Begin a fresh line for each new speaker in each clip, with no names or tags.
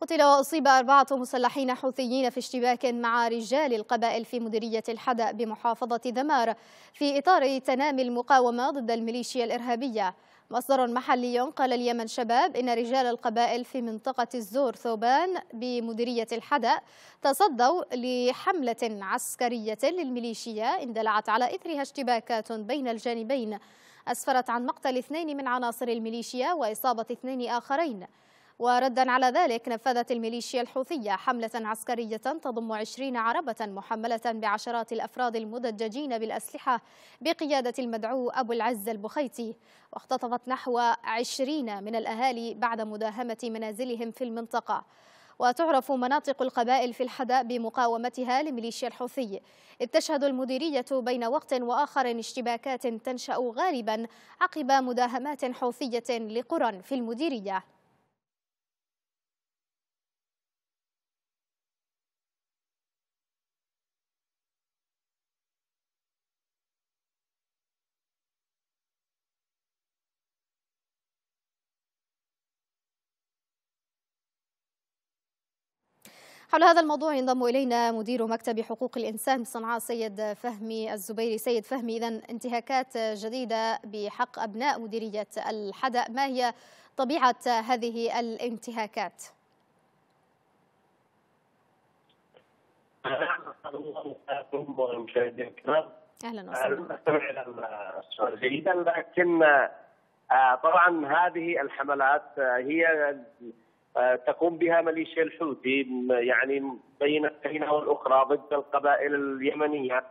قتل وأصيب أربعة مسلحين حوثيين في اشتباك مع رجال القبائل في مديرية الحدأ بمحافظة ذمار في إطار تنامي المقاومة ضد الميليشيا الإرهابية. مصدر محلي قال اليمن شباب إن رجال القبائل في منطقة الزور ثوبان بمديرية الحدأ تصدوا لحملة عسكرية للميليشيا اندلعت على إثرها اشتباكات بين الجانبين. أسفرت عن مقتل اثنين من عناصر الميليشيا وإصابة اثنين آخرين. وردا على ذلك نفذت الميليشيا الحوثية حملة عسكرية تضم عشرين عربة محملة بعشرات الأفراد المدججين بالأسلحة بقيادة المدعو أبو العز البخيتي. واختطفت نحو عشرين من الأهالي بعد مداهمة منازلهم في المنطقة. وتعرف مناطق القبائل في الحداء بمقاومتها لميليشيا الحوثي. إذ تشهد المديرية بين وقت وآخر اشتباكات تنشأ غالبا عقب مداهمات حوثية لقرى في المديرية. حول هذا الموضوع ينضم إلينا مدير مكتب حقوق الإنسان بصنعاء سيد فهمي الزبيري. سيد فهمي إذا انتهاكات جديدة بحق أبناء مديرية الحدأ. ما هي طبيعة هذه الانتهاكات؟
أهلا وسهلا. استمع إلى السؤال جيدا لكن آه، طبعا هذه الحملات آه، هي تقوم بها ميليشيا الحوثي يعني بين الحين والأخرى ضد القبائل اليمنية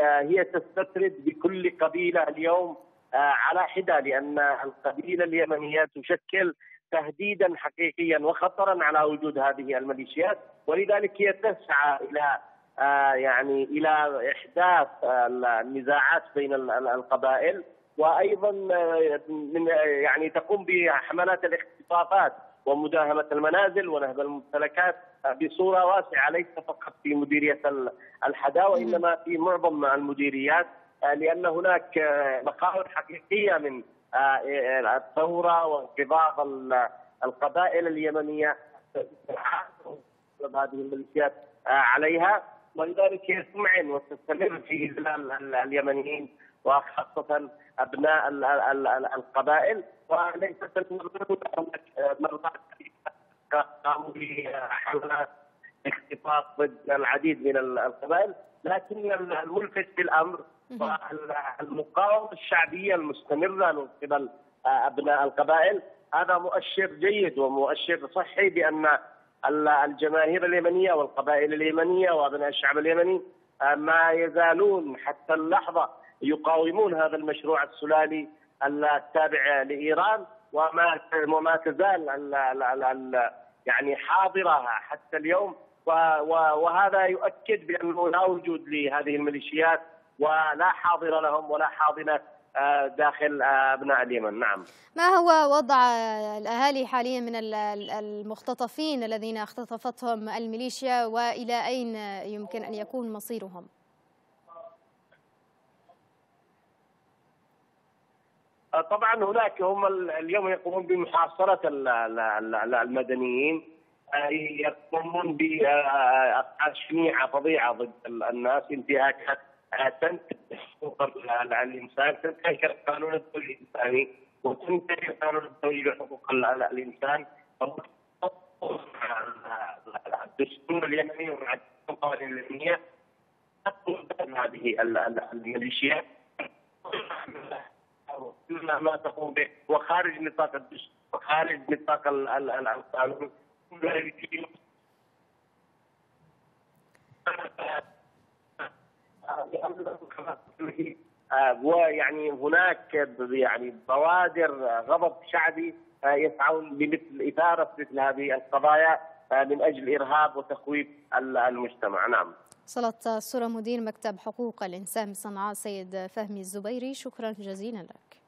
هي تستطرد بكل قبيلة اليوم آه، على حدة لأن القبيلة اليمنية تشكل تهديدا حقيقيا وخطرا على وجود هذه الميليشيات ولذلك هي تسعى إلى آه، يعني إلى إحداث النزاعات بين القبائل وأيضا من يعني تقوم بحملات الاختطافات ومداهمة المنازل ونهب الممتلكات. بصوره واسعة ليس فقط في مديرية الحداء وانما في معظم المديريات. لأن هناك مخاوف حقيقية من الثورة وانقباض القبائل اليمنية. هذه الميليشيات عليها. ولذلك هي تمعن وتستمر في إذلال اليمنيين. وخاصة أبناء القبائل وليست المرات قاموا بحملات اختطاف ضد العديد من القبائل لكن الملفت بالأمر المقاومه الشعبية المستمرة من قبل أبناء القبائل. هذا مؤشر جيد ومؤشر صحي بأن الجماهير اليمنية والقبائل اليمنية وأبناء الشعب اليمني ما يزالون حتى اللحظة يقاومون هذا المشروع السلالي التابع لإيران وما وما تزال يعني حاضره حتى اليوم. وهذا يؤكد بأنه لا وجود لهذه الميليشيات ولا حاضر لهم ولا حاضنة آه، داخل آه، أبناء اليمن. نعم.
ما هو وضع الأهالي حاليا من المختطفين الذين اختطفتهم الميليشيا وإلى أين يمكن أن يكون مصيرهم؟
طبعا هناك هم اليوم يقومون بمحاصرة المدنيين يقومون بافعال شنيعة فظيعة ضد الناس انتهاكات تنتهك حقوق الإنسان تنتهك القانون الدولي الإنساني وتنتهك القانون الدولي لحقوق الإنسان. الدستور اليمني والقوانين اليمنية هذه الميليشيات. ما تقوم به وخارج نطاق الدستور وخارج نطاق القانون. ويعني هناك يعني بوادر غضب شعبي يسعون بمثل إثارة مثل هذه القضايا من أجل إرهاب وتخويف المجتمع. نعم.
صلت الصورة مدير مكتب حقوق الإنسان بصنعاء سيد فهمي الزبيري. شكرا جزيلا لك.